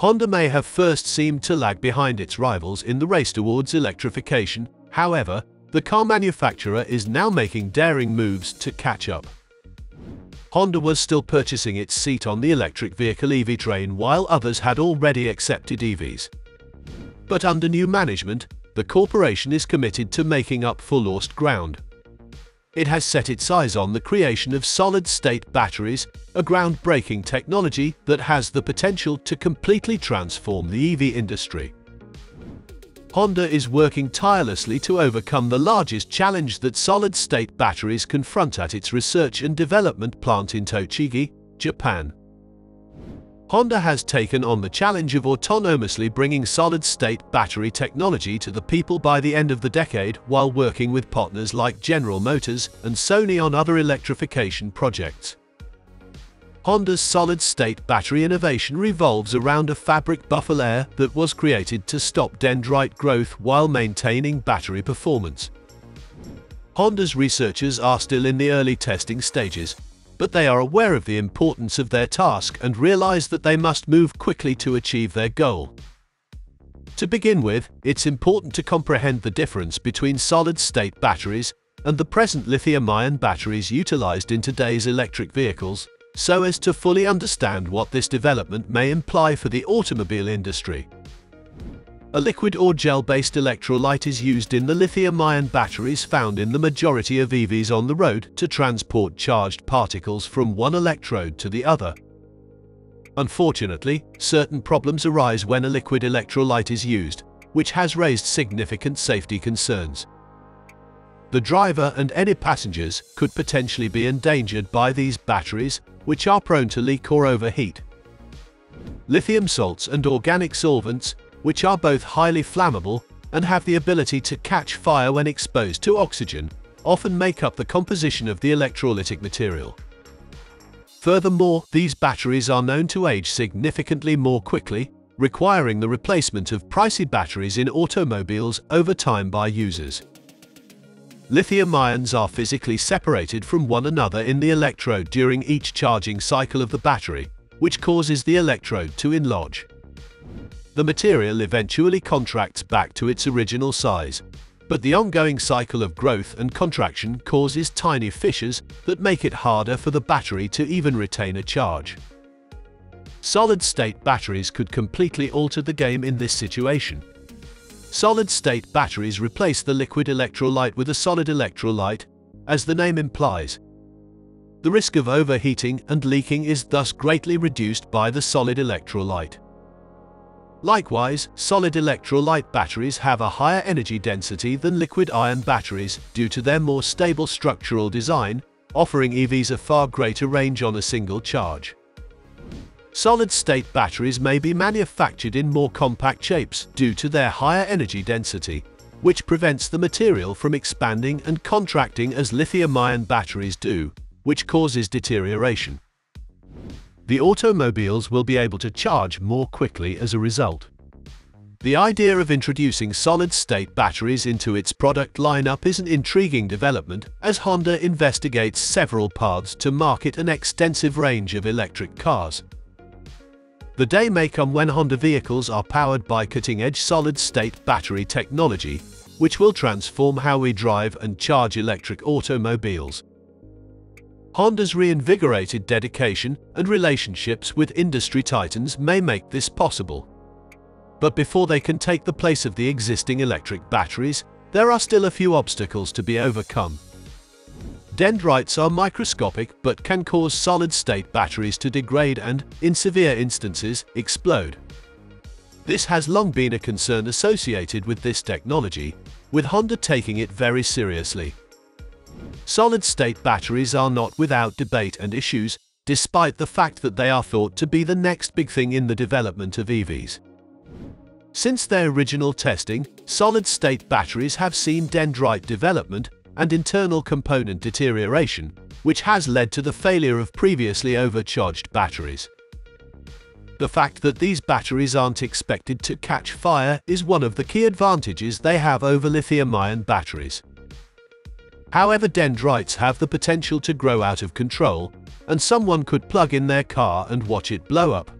Honda may have first seemed to lag behind its rivals in the race towards electrification, however, the car manufacturer is now making daring moves to catch up. Honda was still purchasing its seat on the electric vehicle EV train while others had already accepted EVs. But under new management, the corporation is committed to making up for lost ground. It has set its eyes on the creation of solid-state batteries, a groundbreaking technology that has the potential to completely transform the EV industry. Honda is working tirelessly to overcome the largest challenge that solid-state batteries confront at its research and development plant in Tochigi, Japan. Honda has taken on the challenge of autonomously bringing solid-state battery technology to the people by the end of the decade while working with partners like General Motors and Sony on other electrification projects. Honda's solid-state battery innovation revolves around a fabric buffer layer that was created to stop dendrite growth while maintaining battery performance. Honda's researchers are still in the early testing stages, but they are aware of the importance of their task and realize that they must move quickly to achieve their goal. To begin with, it's important to comprehend the difference between solid-state batteries and the present lithium-ion batteries utilized in today's electric vehicles, so as to fully understand what this development may imply for the automobile industry. A liquid or gel-based electrolyte is used in the lithium-ion batteries found in the majority of EVs on the road to transport charged particles from one electrode to the other. Unfortunately, certain problems arise when a liquid electrolyte is used, which has raised significant safety concerns. The driver and any passengers could potentially be endangered by these batteries, which are prone to leak or overheat. Lithium salts and organic solvents which are both highly flammable and have the ability to catch fire when exposed to oxygen, often make up the composition of the electrolytic material. Furthermore, these batteries are known to age significantly more quickly, requiring the replacement of pricey batteries in automobiles over time by users. Lithium ions are physically separated from one another in the electrode during each charging cycle of the battery, which causes the electrode to enlarge the material eventually contracts back to its original size. But the ongoing cycle of growth and contraction causes tiny fissures that make it harder for the battery to even retain a charge. Solid-state batteries could completely alter the game in this situation. Solid-state batteries replace the liquid electrolyte with a solid electrolyte, as the name implies. The risk of overheating and leaking is thus greatly reduced by the solid electrolyte. Likewise, solid electrolyte batteries have a higher energy density than liquid-ion batteries due to their more stable structural design, offering EVs a far greater range on a single charge. Solid-state batteries may be manufactured in more compact shapes due to their higher energy density, which prevents the material from expanding and contracting as lithium-ion batteries do, which causes deterioration the automobiles will be able to charge more quickly as a result. The idea of introducing solid-state batteries into its product lineup is an intriguing development as Honda investigates several paths to market an extensive range of electric cars. The day may come when Honda vehicles are powered by cutting-edge solid-state battery technology, which will transform how we drive and charge electric automobiles. Honda's reinvigorated dedication and relationships with industry titans may make this possible. But before they can take the place of the existing electric batteries, there are still a few obstacles to be overcome. Dendrites are microscopic but can cause solid-state batteries to degrade and, in severe instances, explode. This has long been a concern associated with this technology, with Honda taking it very seriously. Solid-state batteries are not without debate and issues, despite the fact that they are thought to be the next big thing in the development of EVs. Since their original testing, solid-state batteries have seen dendrite development and internal component deterioration, which has led to the failure of previously overcharged batteries. The fact that these batteries aren't expected to catch fire is one of the key advantages they have over lithium-ion batteries. However, dendrites have the potential to grow out of control, and someone could plug in their car and watch it blow up.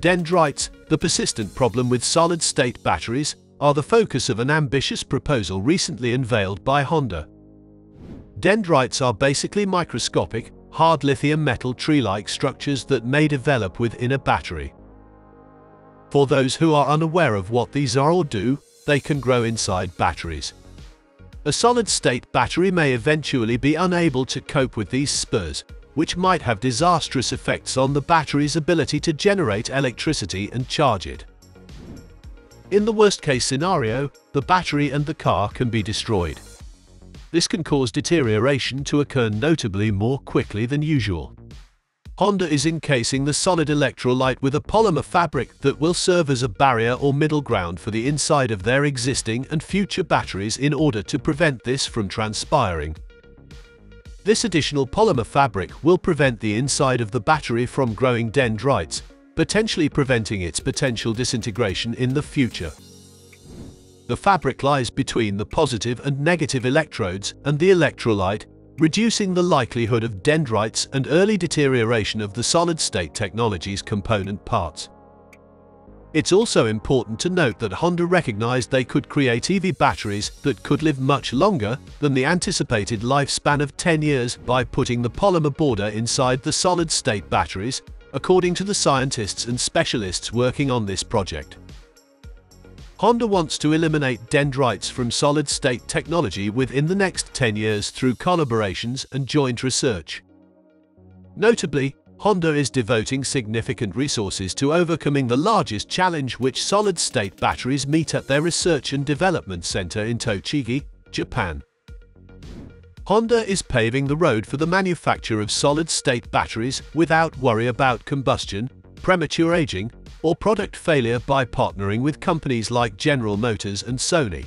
Dendrites, the persistent problem with solid-state batteries, are the focus of an ambitious proposal recently unveiled by Honda. Dendrites are basically microscopic, hard lithium metal tree-like structures that may develop within a battery. For those who are unaware of what these are or do, they can grow inside batteries. A solid-state battery may eventually be unable to cope with these spurs, which might have disastrous effects on the battery's ability to generate electricity and charge it. In the worst-case scenario, the battery and the car can be destroyed. This can cause deterioration to occur notably more quickly than usual. Honda is encasing the solid electrolyte with a polymer fabric that will serve as a barrier or middle ground for the inside of their existing and future batteries in order to prevent this from transpiring. This additional polymer fabric will prevent the inside of the battery from growing dendrites, potentially preventing its potential disintegration in the future. The fabric lies between the positive and negative electrodes and the electrolyte, reducing the likelihood of dendrites and early deterioration of the solid-state technology's component parts. It's also important to note that Honda recognized they could create EV batteries that could live much longer than the anticipated lifespan of 10 years by putting the polymer border inside the solid-state batteries, according to the scientists and specialists working on this project. Honda wants to eliminate dendrites from solid-state technology within the next 10 years through collaborations and joint research. Notably, Honda is devoting significant resources to overcoming the largest challenge which solid-state batteries meet at their research and development center in Tochigi, Japan. Honda is paving the road for the manufacture of solid-state batteries without worry about combustion, premature aging, or product failure by partnering with companies like General Motors and Sony.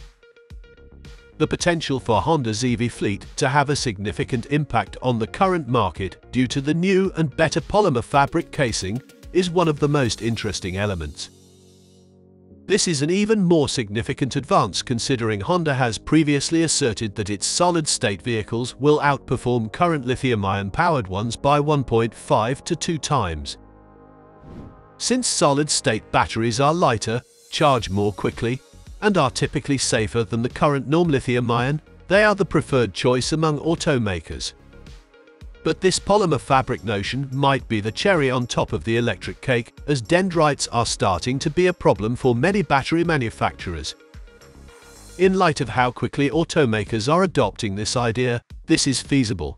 The potential for Honda's EV fleet to have a significant impact on the current market due to the new and better polymer fabric casing is one of the most interesting elements. This is an even more significant advance considering Honda has previously asserted that its solid-state vehicles will outperform current lithium-ion powered ones by 1.5 to 2 times. Since solid-state batteries are lighter, charge more quickly, and are typically safer than the current norm lithium-ion, they are the preferred choice among automakers. But this polymer fabric notion might be the cherry on top of the electric cake, as dendrites are starting to be a problem for many battery manufacturers. In light of how quickly automakers are adopting this idea, this is feasible.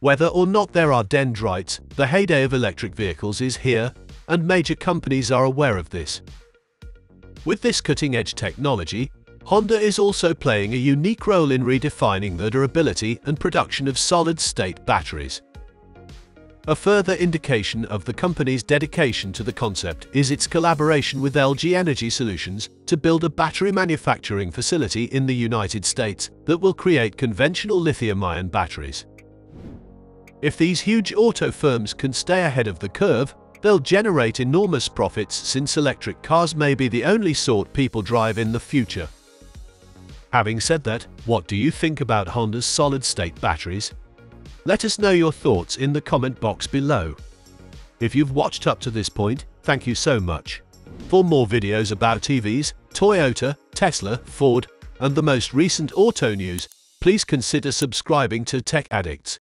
Whether or not there are dendrites, the heyday of electric vehicles is here, and major companies are aware of this. With this cutting-edge technology, Honda is also playing a unique role in redefining the durability and production of solid-state batteries. A further indication of the company's dedication to the concept is its collaboration with LG Energy Solutions to build a battery manufacturing facility in the United States that will create conventional lithium-ion batteries. If these huge auto firms can stay ahead of the curve, they'll generate enormous profits since electric cars may be the only sort people drive in the future. Having said that, what do you think about Honda's solid-state batteries? Let us know your thoughts in the comment box below. If you've watched up to this point, thank you so much. For more videos about EVs, Toyota, Tesla, Ford, and the most recent auto news, please consider subscribing to Tech Addicts.